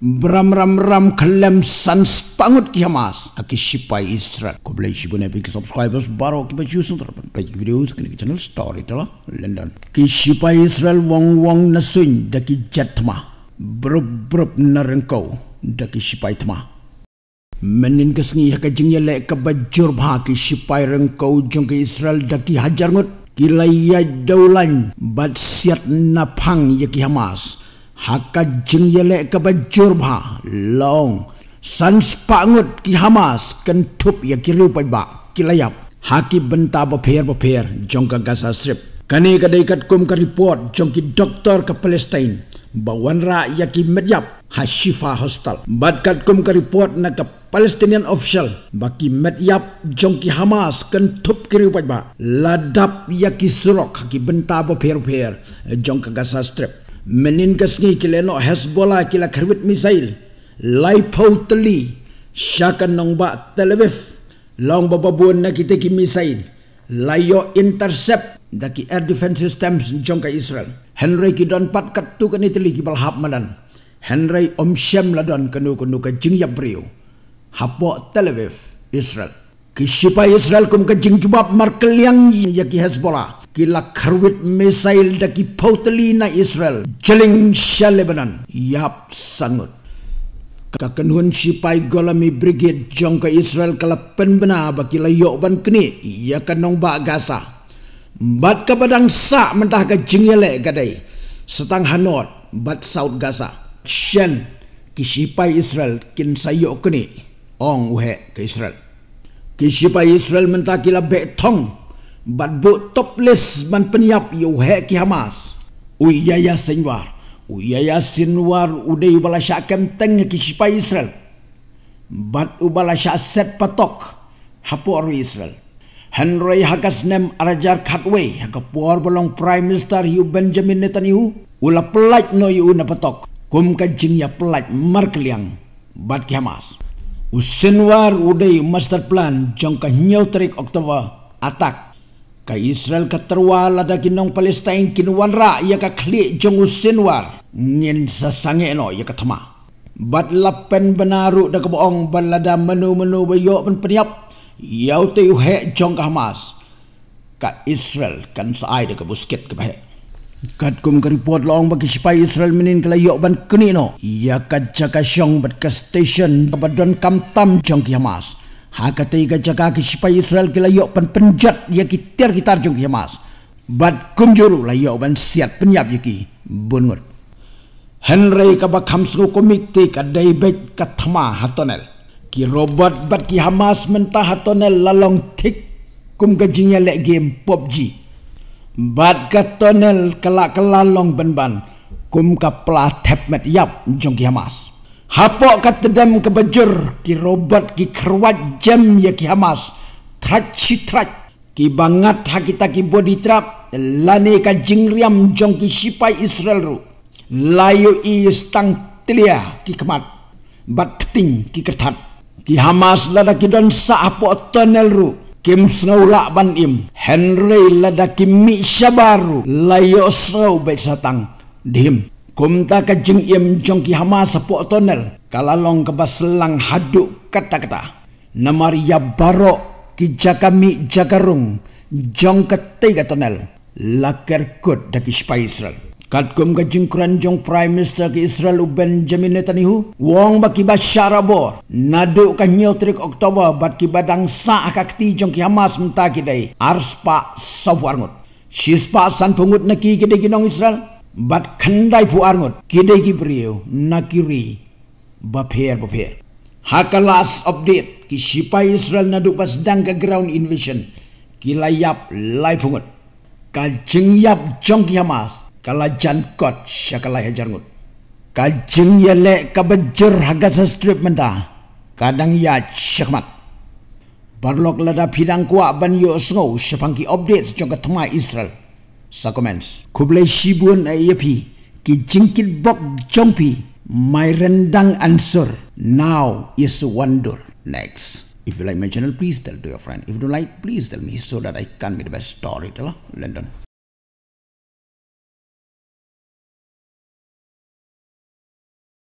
Bram ram ram kalem san spangut ki Hamas aki sipai Israel. Ko si boleh pergi subscribers baru ki baju sun terapa bagi video sekali channel story telah London. Ki sipai Israel wong wong nasun daki jatma. Brub brub narengkau daki sipai tma. Menin kesengi haka jingya lek ke bajur bha ki sipai rengkau jong ke Israel daki hajar ngut. Kilaya daulan bat siat napang ya ki Hamas haka jing yele ka bajur long. San spangut ki hamas. Kan tup ya kiru pai ba kilayap haki benta ba pher jong ka gaza strip. Kani ka dai kat kum ka report. Jong ki doktor ka palestine. Ba wanra ya ki medyap ha shifa hostel bad kat kum ka report na ka palestinian official. Ba ki medyap jong ki hamas. Kan tup kiru pai ba ladap ya ki surok. Haki benta ba pher jong ka gaza strip menin kasngi kile no Hezbollah kila kerwit misail lai pau teli syakan nong ba televif long baba buon na kita ki misail lai yo intercept daki air defense systems jong ka Israel. Henry ki don pat kat tu kan itali ki balhap madan. Henry om shem la don kanu kanu ka jing yap brio. Hapo televif Israel. Ki shipa Israel kum ka jing jubab markel yang ya ki Hezbollah kila karwit misail daki pautali na Israel. Jeling sya Lebanon. Yap sangut kakenhun sipai golami brigade jong ke Israel kala penbena baki layok ban kini. Ya kanong ba Gaza bat ka badang sa mentah ka jingyele gadai. Setang hanot bat South Gaza shen ki sipai Israel kin sayok kini. Ong uhe ke Israel. Ki sipai Israel mentah kila betong bat bu topless man peniap yu he ki hamas. Ui ya ya senwar ui ya ya senwar udai bala syakam teng ki sipa israel. Bat u bala set patok hapor israel. Henry hakas nem arajar khatwe hakapor bolong prime minister yu benjamin netanyahu. Ula pelaj no yu na patok. Kum ka jing ya pelaj markliang bat ki hamas. Usenwar udai master plan jongka nyotrik oktober atak ka Israel ka terwa lada kinong Palestine kinuwan ra ya ka kli jong usinwar ngin sa sange no ya ka thama. Bat lapen benaru da ka boong balada menu menu bayo pen peniap. Yau te he jong ka Hamas. Ka Israel kan sa ai da ka busket ka bahe kat kum ka report long bagi sipai Israel menin kala yok ban kini no. Ya ka jaka syong bat ka station badon kam tam jong ki Hamas Hakatai ka jaga ki sipa Israel ki layok pan penjat ya ki ter ki tarjung ki Hamas. Bad kumjuru layok ban siat penyap ya ki bungut. Henry ka bak hamsu komite ka daibet ka thama hatonel. Ki robot bat ki Hamas mentah hatonel lalong tik kum ka lek game PUBG. Bad ka tonel kelak kelalong ban ban kum ka plah tepmet yap jong ki Hamas. Hapok kat dem ke bajur ki robot ki kerwat jam ya ki hamas. Trat si trat ki bangat hakita ki body trap. Lani ka jingriam jong ki sipai Israel ru. Layu i stang telia ki kemat. Bat peting ki kertat. Ki hamas lada ki don sa apo tunnel ru. Kim snaula ban im. Henry lada ki mi shabaru layu snow be satang. Dim Kumta ka jing im jong ki hama po tonel. Kalalong ka baslang hadu kata kata namar ya baro ki jakami jakarung jong ka tiga tonel. Laker kut da ki spai Israel. Kat kum ka jing kuran jong prime minister ki Israel Benjamin Netanyahu wong ba ki bashar abor nadu ka nyotrik oktober bat ki badang sa ka kti jong ki hamas mta ki dai. Arspa sawarngut Shispa san pungut na ki ki ginong Israel bat khandai pu arngot. Kide ki brio nakiri bapher bapher hakalas update. Ki sipai israel na du pas dang ground invasion. Ki layap lai pungut. Ka jing yap jong ki hamas. Kala jan kot syakala hajar ngut. Ka jing yale ka bajur haga sa strip menta kadang ya syakmat Barlok lada pidang kuat ban yo snow sepangki update jong ka tama Israel sa comments. Kublai shibun ay yapi, ki jingkit bok jongpi, my rendang answer now is wonder. Next. If you like my channel, please tell to your friend. If you don't like, please tell me so that I can be the best storyteller. London.